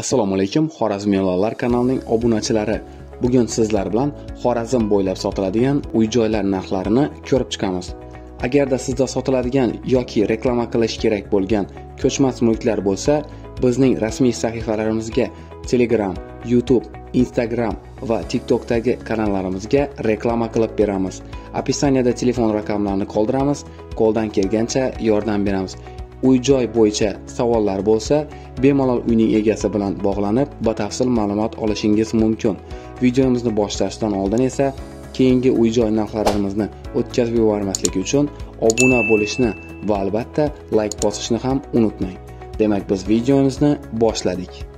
assalomu alaykum xorazm e'lonlar kanalining obunachilari. Bugun sizlar bilan xorazm bo'ylab sotiladigan uy joylar narxlarini ko'rib chiqamiz. Agarda sizda sotiladigan yoki reklama qilish kerak bo'lgan ko'chmas mulklar bo'lsa bizning rasmiy sahifalarimizga telegram youtube instagram va tiktokdagi kanallarimizga reklama qilib beramiz. Opisaniyada telefon raqamlarini qoldiramiz qo'ldan kelgancha yordam beramiz. Uy joy bo'yicha savollar bo'lsa bemalol uyning egasi bilan bog'lanib batafsil ma'lumot olishingiz mumkin. Videomizni boshlashdan oldin esa keyingi uy joy narxlarimizni o'tkazib yubormaslik uchun obuna bo'lishni va albatta layk bosishni ham unutmang. Demak biz videomizni boshladik.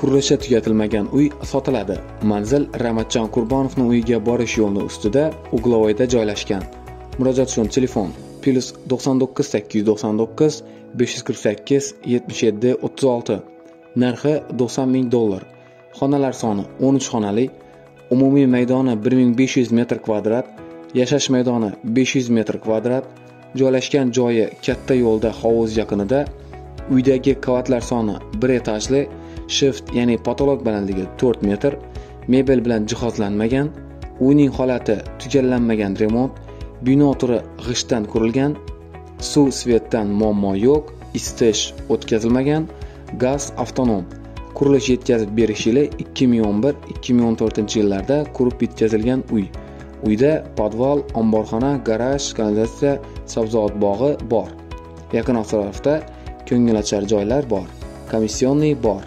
Qurilishi tugatilmagan uy sotiladi. Manzil ramatjon qurbonovni uyiga borish yo'lini ustida uglovoyda joylashgan. Murojaat uchun telefon plyus 99 899 548 77 36 narxi 90 ming dollar. Xonalar soni 13 xonali. Umumiy maydoni 1500 metr kvadrat. Yashash maydoni 500 metr kvadrat. Joylashgan joyi katta yo'lda hovuz yaqinida. Uydagi qavatlar soni bir etajli. Shift ya'ni potolok balandligi 4 metr mebel bilan jihozlanmagan uyning holati tugallanmagan remont bino turi g'ishtdan qurilgan suv svetdan muammo yo'q isitish o'tkazilmagan gaz avtonom qurilish yetkazib berish yili 2011-2014 yillarda qurib bitkazilgan uy. Uyda podval omborxona garaj kanalizatsiya sabzavot bog'i bor. Yaqin atrofda ko'ngilochar joylar bor. Komissionniy bor.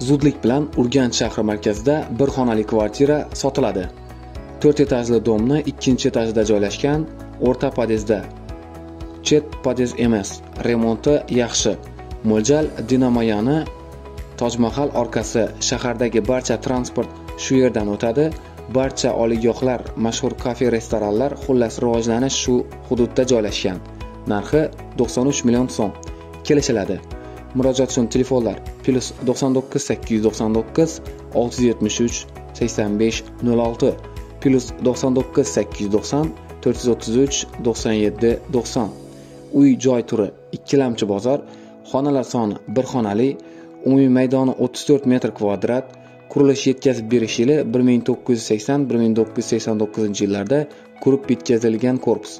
Zudlik bilan urganch shahri markazida bir xonali kvartira sotiladi. To'rt etajli domni ikkinchi etajda joylashgan o'rta podyezdda chet podez emas remonti yaxshi. Mo'ljal dinamoyani tojmahal orqasi shahardagi barcha transport shu yerdan o'tadi. Barcha oliygohlar mashhur kafe restoranlar xullas rivojlanish shu hududda joylashgan. Narxi 93 million so'm. Kelishiladi. Murojaat uchun telefonlar plyus 99 899 673 85 06 plyus 99 890 433 97 90 uy joy turi ikkilamchi bozor xonalar soni bir xonali umumiy maydoni 34 metr kvadrat qurilish yetkazib berish yili 1980-1989 yillarda qurib bitkazilgan korpus.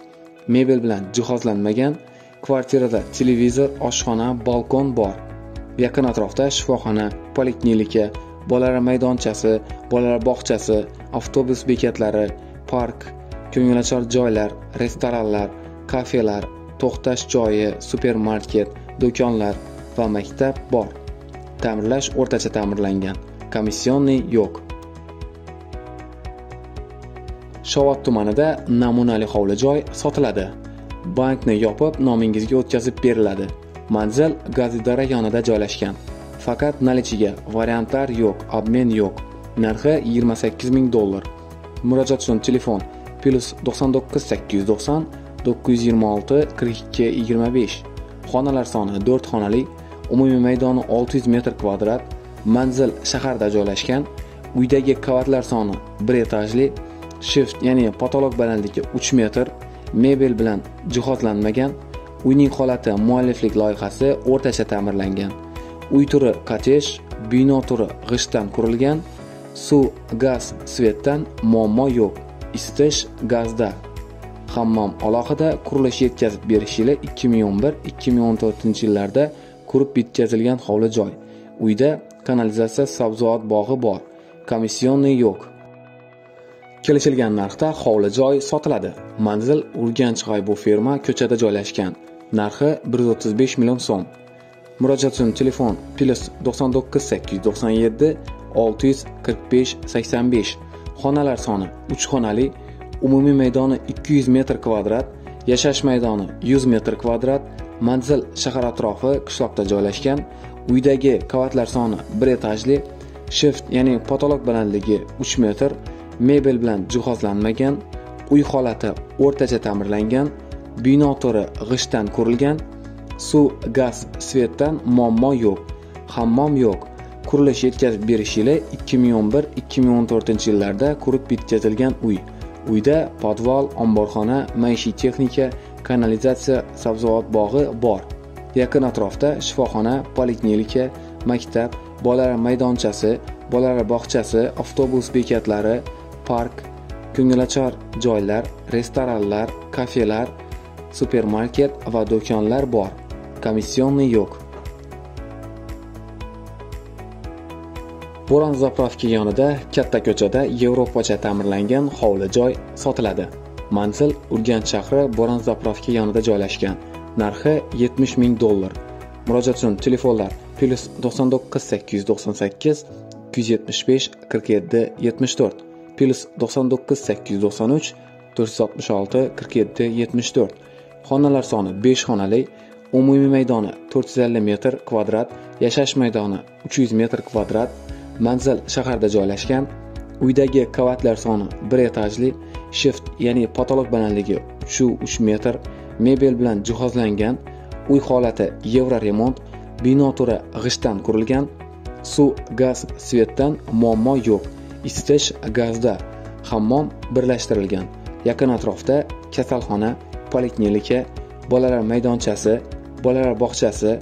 Mebel bilan jihozlanmagan kvartirada televizor oshxona balkon bor. Yaqin atrofda shifoxona poliklinika bolalar maydonchasi bolalar bog'chasi avtobus bekatlari park ko'ngilochar joylar restoranlar kafelar to'xtash joyi supermarket do'konlar va maktab bor. Ta'mirlash o'rtacha ta'mirlangan. Komissionni yo'q. Shovot tumanida namunali hovli joy sotiladi. Bankni yopib nomingizga o'tkazib beriladi. Manzil gazidora yonida joylashgan. Faqat nalichiga variantlar yo'q obmen yo'q. Narxi 28 ming dollar. Murojaat uchun telefon plyus 99 890 926 42 25 xonalar soni 4 xonali umumiy maydoni 600 metr kvadrat. Manzil shaharda joylashgan. Uydagi qavatlar soni bir etajli. Shift ya'ni potolok balandligi 3 metr. Mebel bilan jihozlanmagan uyning holati mualliflik loyihasi o'rtacha ta'mirlangan. Uy turi kottej bino turi g'ishtdan qurilgan suv gaz svetdan muammo yo'q. Isitish gazda. Hammom alohida qurilish yetkazib berish yili 2011-2014 yillarda qurib bitkazilgan hovli joy uyda kanalizatsiya sabzavot bog'i bor. Komissionniy yo'q. Kelishilgan narxda hovli joy sotiladi. Manzil urganch g'aybu ferma ko'chada joylashgan. Narxi 135 million so'm. Murojaat uchun telefon plyus 99 897 645 85 xonalar soni 3 xonali umumiy maydoni 200 metr kvadrat yashash maydoni 100 metr kvadrat. Manzil shahar atrofi qishloqda joylashgan. Uydagi qavatlar soni 1 etajli shift ya'ni patolog balandligi 3 metr. Mebel bilan jihozlanmagan uy holati o'rtacha ta'mirlangan bino to'ri g'ishtdan qurilgan suv gaz svetdan muammo yo'q hammom yo'q. Qurilish yetkazib berish yili 2011-2014 yillarda qurib bitkazilgan uy. Uyda podval omborxona maishiy texnika kanalizatsiya sabzavot bog'i bor. Yaqin atrofda shifoxona poliklinika maktab bolalar maydonchasi bolalar bog'chasi avtobus bekatlari park ko'ngilochar joylar restoranlar kafelar supermarket va do'konlar bor. Komissionni yo'q. Bo'ron zapravka yonida katta ko'chada yevropacha ta'mirlangan hovli joy sotiladi. Manzil urganch shahri bo'ron zapravka yonida joylashgan. Narxi 70 ming dollar. Murojaat uchun telefonlar plyus 99 898 275 47 74 plyus 99 893 466 47 74 xonalar soni 5 xonali umumiy maydoni 450 metr kvadrat yashash maydoni 300 metr kvadrat manzil shaharda joylashgan uydagi qavatlar soni 1 etajli shift ya'ni potolok balandligi 3 metr mebel bilan jihozlangan uy holati yevro remont bino turi g'ishtdan qurilgan suv gaz svetdan muammo yo'q. Isitish gazda hammom birlashtirilgan. Yaqin atrofda kasalxona poliklinika bolalar maydonchasi bolalar bog'chasi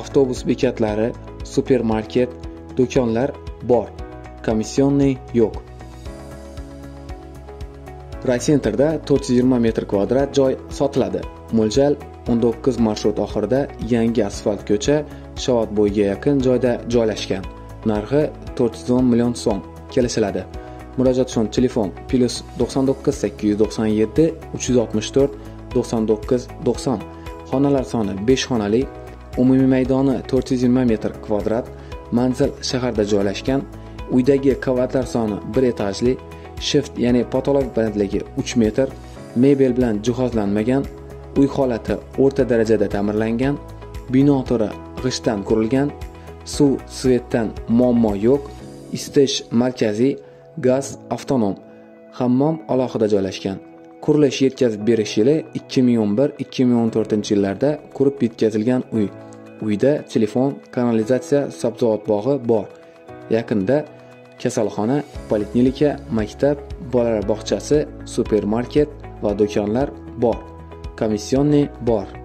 avtobus bekatlari supermarket do'konlar bor. Komissionniy yo'q. Raysentrda 420 metr kvadrat joy sotiladi. Mo'ljal 19 marshrut oxirida yangi asfalt ko'cha shovot bo'yiga yaqin joyda joylashgan. Narxi 410 million so'm. Kelishiladi. Murojaat uchun telefon plyus 99 897 364 99 90 xonalar soni 5 xonali. Umumiy maydoni 420 metr kvadrat. Manzil shaharda joylashgan. Uydagi qavatlar soni 1 etajli. Shift ya'ni potolok balandligi 3 metr. Mebel bilan jihozlanmagan. Uy holati o'rta darajada ta'mirlangan. Bino turi g'ishtdan qurilgan. Suv svetdan muammo yo'q. Isitish markazi gaz avtonom hammom alohida joylashgan. Qurilish yetkazib berish yili 2011-2014 yillarda qurib bitkazilgan uy. Uyda telefon kanalizatsiya sabzavot bog'i bor. Yaqinda kasalxona poliklinika maktab bolalar bog'chasi supermarket va do'konlar bor. Komissionniy bor.